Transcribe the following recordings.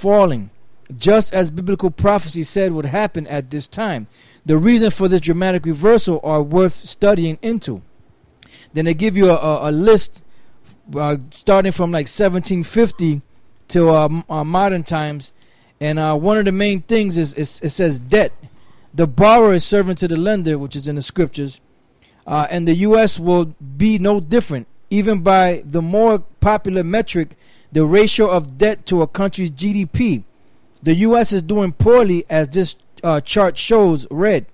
falling, just as biblical prophecy said would happen at this time. The reason for this dramatic reversal are worth studying into. Then they give you a, a, a list uh, starting from like 1750 to uh, uh, modern times, and uh, one of the main things is, is, it says debt. The borrower is servant to the lender, which is in the scriptures, uh, and the U.S. will be no different. Even by the more popular metric, the ratio of debt to a country's GDP, the U.S. is doing poorly, as this uh, chart shows. Red.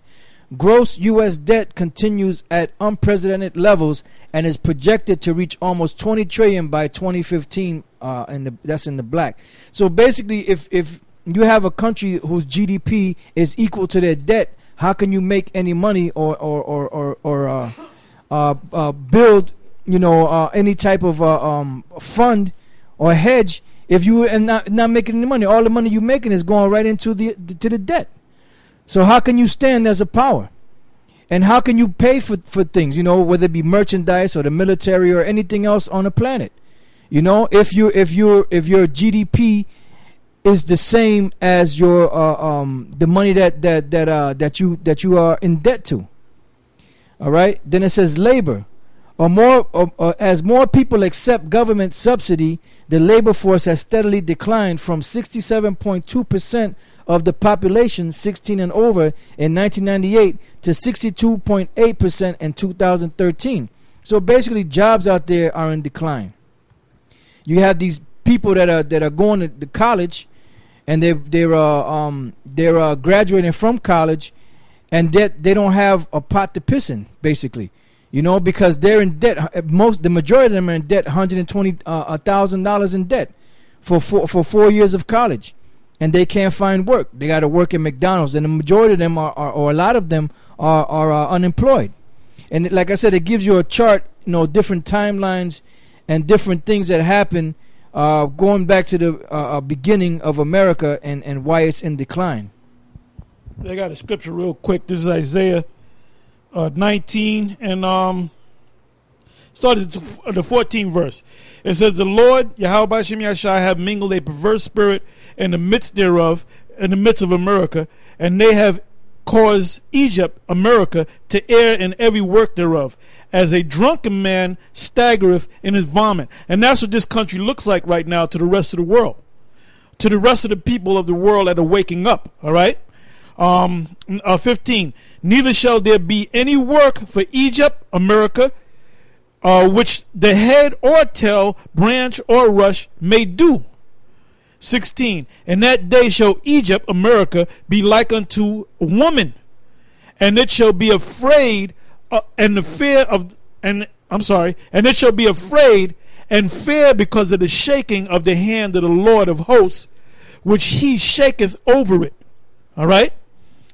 Gross U.S. debt continues at unprecedented levels and is projected to reach almost 20 trillion by 2015. Uh, the that's in the black. So basically, if if you have a country whose GDP is equal to their debt, how can you make any money or or or or, or uh, uh, uh build you know uh, any type of uh, um, fund or hedge if you are not not making any money? All the money you're making is going right into the to the debt. So how can you stand as a power? And how can you pay for, for things, you know, whether it be merchandise or the military or anything else on the planet? You know, if you if your if your GDP is the same as your uh, um the money that that that uh that you that you are in debt to. All right? Then it says labor. Or more or, or as more people accept government subsidy, the labor force has steadily declined from 67.2% of the population 16 and over in 1998 to 62.8% in 2013. So basically, jobs out there are in decline. You have these people that are that are going to the college, and they they're uh, um they're uh, graduating from college, and that they don't have a pot to piss in, basically. You know, because they're in debt. Most the majority of them are in debt, hundred and twenty uh, thousand dollars in debt for four, for four years of college and they can't find work. They got to work at McDonald's, and the majority of them are, are or a lot of them are are uh, unemployed. And like I said, it gives you a chart, you know, different timelines and different things that happen, uh, going back to the uh, uh beginning of America and and why it's in decline. They got a scripture real quick. This is Isaiah uh, 19 and um started the 14th verse. It says, The Lord, Yahweh Shem Yashai, have mingled a perverse spirit in the midst thereof, in the midst of America, and they have caused Egypt, America, to err in every work thereof, as a drunken man staggereth in his vomit. And that's what this country looks like right now to the rest of the world, to the rest of the people of the world that are waking up, all right? Um, uh, 15. Neither shall there be any work for Egypt, America, uh, which the head or tail, branch or rush may do. 16. In that day shall Egypt, America, be like unto woman, and it shall be afraid, uh, and the fear of, and I'm sorry, and it shall be afraid and fear because of the shaking of the hand of the Lord of hosts, which he shaketh over it. All right?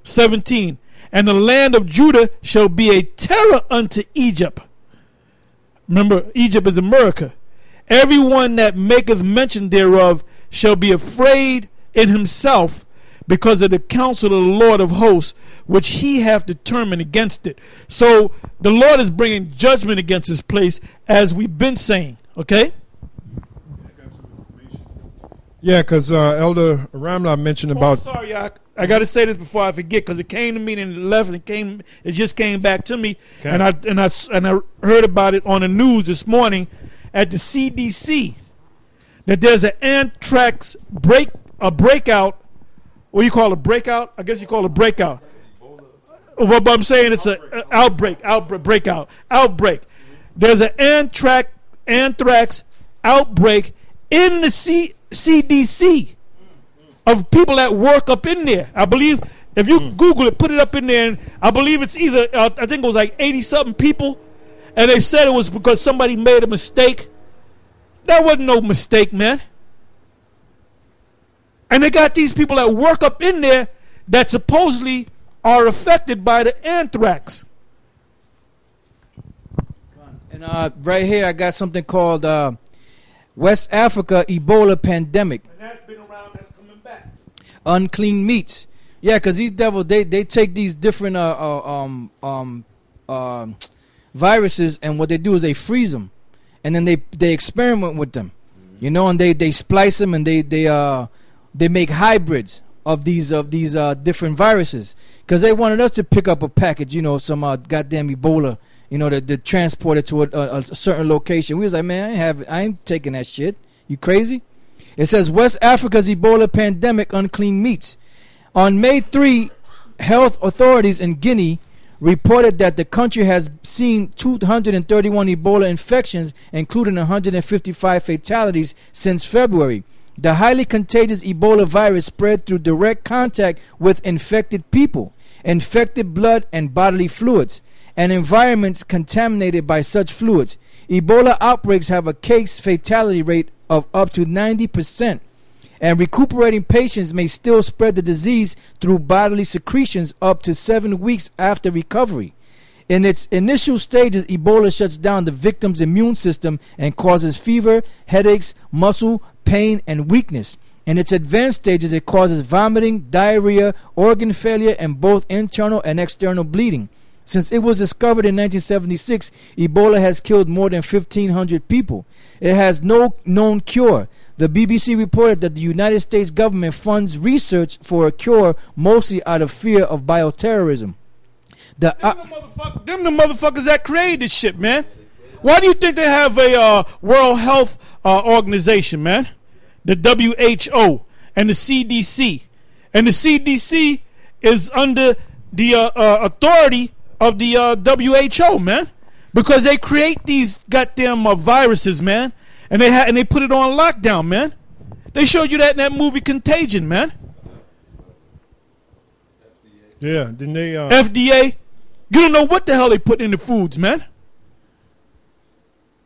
17. And the land of Judah shall be a terror unto Egypt Remember, Egypt is America. Everyone that maketh mention thereof shall be afraid in himself because of the counsel of the Lord of hosts, which he hath determined against it. So the Lord is bringing judgment against this place, as we've been saying. Okay? Yeah, because uh, Elder Ramla mentioned oh, about. Oh, sorry, I, I got to say this before I forget because it came to me and it left and it came. It just came back to me, okay. and I and I and I heard about it on the news this morning at the CDC that there's an anthrax break a breakout. What do you call a breakout? I guess you call it a breakout. Well, but I'm saying it's an outbreak, outbreak, breakout, outbreak. There's an anthrax anthrax outbreak in the C CDC of people that work up in there. I believe if you mm. Google it, put it up in there, and I believe it's either uh, I think it was like eighty something people, and they said it was because somebody made a mistake. That wasn't no mistake, man. And they got these people that work up in there that supposedly are affected by the anthrax. And uh, right here, I got something called uh, West Africa Ebola pandemic. Around, Unclean meats. Yeah, because these devils they they take these different uh, uh um um uh, viruses and what they do is they freeze them, and then they they experiment with them, you know, and they they splice them and they they uh they make hybrids of these of these uh, different viruses because they wanted us to pick up a package, you know, some uh, goddamn Ebola, you know, to, to transport it to a, a, a certain location. We was like, man, I ain't have, I ain't taking that shit. You crazy? It says West Africa's Ebola pandemic unclean meats. On May 3, health authorities in Guinea reported that the country has seen 231 Ebola infections, including 155 fatalities since February. The highly contagious Ebola virus spread through direct contact with infected people, infected blood and bodily fluids, and environments contaminated by such fluids. Ebola outbreaks have a case fatality rate of up to 90%, and recuperating patients may still spread the disease through bodily secretions up to seven weeks after recovery. In its initial stages, Ebola shuts down the victim's immune system and causes fever, headaches, muscle, pain, and weakness. In its advanced stages, it causes vomiting, diarrhea, organ failure, and both internal and external bleeding. Since it was discovered in 1976, Ebola has killed more than 1,500 people. It has no known cure. The BBC reported that the United States government funds research for a cure mostly out of fear of bioterrorism. The, Them, the motherfuck- them the motherfuckers that created this shit, man. Why do you think they have a uh, World Health uh, Organization, man? The WHO and the CDC, and the CDC is under the uh, uh, authority of the uh, WHO, man, because they create these goddamn uh, viruses, man, and they ha- and they put it on lockdown, man. They showed you that in that movie Contagion, man. Yeah, didn't they? Uh, FDA, you don't know what the hell they put in the foods, man.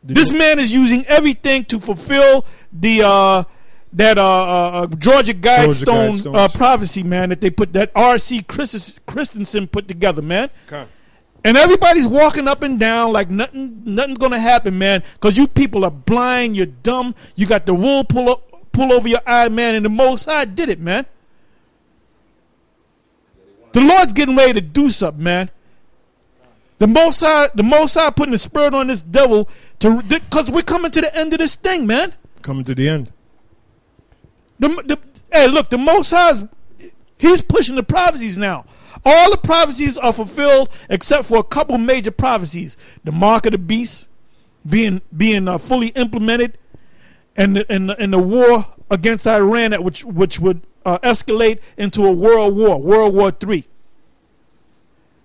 This man is using everything to fulfill the uh, that uh, uh, uh, Georgia Guidestone Guidestones. uh, prophecy, man. That they put that R.C. Christensen put together, man. Okay. And everybody's walking up and down like nothing, nothing's gonna happen, man. Cause you people are blind, you're dumb. You got the wool pull up, pull over your eye, man. And the Most High did it, man. The Lord's getting ready to do something, man. The Most High, the Most High putting the spirit on this devil to, cause we're coming to the end of this thing, man. Coming to the end. The, the, hey, look, the Most High's he's pushing the prophecies now. All the prophecies are fulfilled except for a couple major prophecies: the mark of the beast being being uh, fully implemented, and the, and the, and the war against Iran, which which would uh, escalate into a world war, World War Three.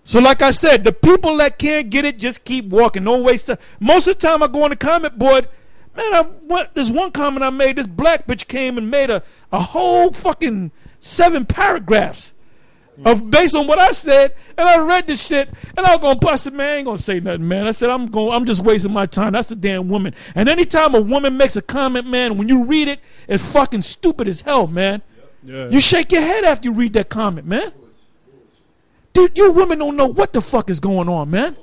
So, like I said, the people that can't get it just keep walking. Don't waste. Most of the time, I go on the comment board. Man, I went, there's one comment I made. This black bitch came and made a, a whole fucking seven paragraphs of based on what I said, and I read this shit, and I was gonna I said, man, I ain't gonna say nothing, man. I said, I'm going, I'm just wasting my time. That's a damn woman. And anytime a woman makes a comment, man, when you read it, it's fucking stupid as hell, man. Yeah. You shake your head after you read that comment, man. Dude, you women don't know what the fuck is going on, man.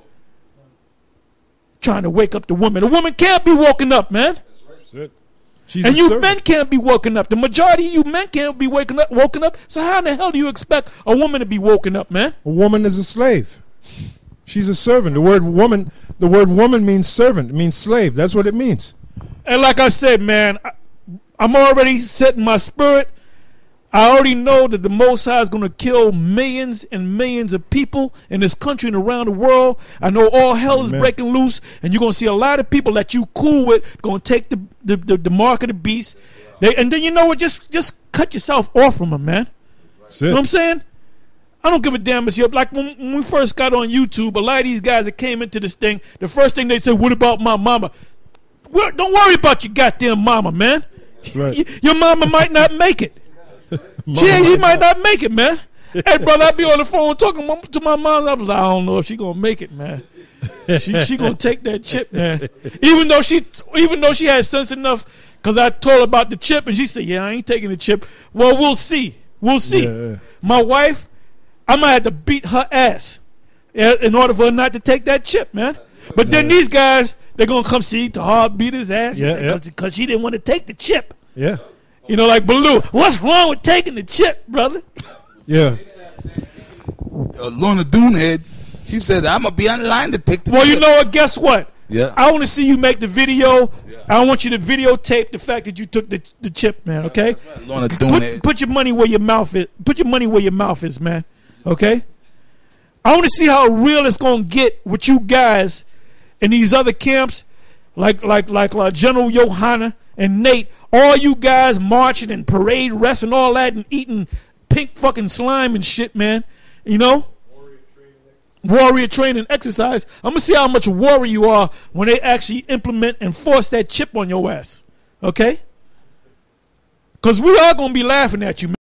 Trying to wake up the woman. The woman can't be woken up, man. That's it. She's And you servant. men can't be woken up. The majority of you men can't be waking up woken up. So how in the hell do you expect a woman to be woken up, man? A woman is a slave. She's a servant. The word woman, the word woman means servant. It means slave. That's what it means. And like I said, man, I, I'm already setting my spirit. I already know that the Most High is going to kill millions and millions of people in this country and around the world. I know all hell is Amen. breaking loose, and you're going to see a lot of people that you cool with going to take the, the, the, the mark of the beast. They, and then you know what? Just just cut yourself off from them, man. That's You know what I'm saying? I don't give a damn you're like when, when we first got on YouTube, a lot of these guys that came into this thing, the first thing they said, What about my mama? Well, don't worry about your goddamn mama, man. Right. Your mama might not make it. She, ain't- she might not make it, man. Hey, brother, I be on the phone talking to my mom. I was like, I don't know if she gonna make it, man. She she gonna take that chip, man. Even though she even though she had sense enough, cause I told her about the chip, and she said, Yeah, I ain't taking the chip. Well, we'll see. We'll see. Yeah, yeah. My wife, I might have to beat her ass uh, in order for her not to take that chip, man. But then these guys, they're gonna come see Tahar beat his ass Yeah, yeah. because she didn't want to take the chip. Yeah. You know, like Baloo. What's wrong with taking the chip, brother? Yeah. uh, Lorna Doonhead, he said, I'm going to be online to take the Well, you know what? Guess what? Yeah. I want to see you make the video. Yeah. I want you to videotape the fact that you took the, the chip, man. Okay. Lorna doing Put, put your money where your mouth is. Put your money where your mouth is, man. Okay. I want to see how real it's gonna get with you guys in these other camps, like like like uh, General Johanna and Nate. All you guys marching and parade rest and all that and eating pink fucking slime and shit, man. You know. Warrior training exercise. I'm gonna see how much warrior you are when they actually implement and force that chip on your ass. Okay? Because we are gonna be laughing at you, man.